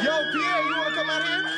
Yo, Pierre, you wanna come out here?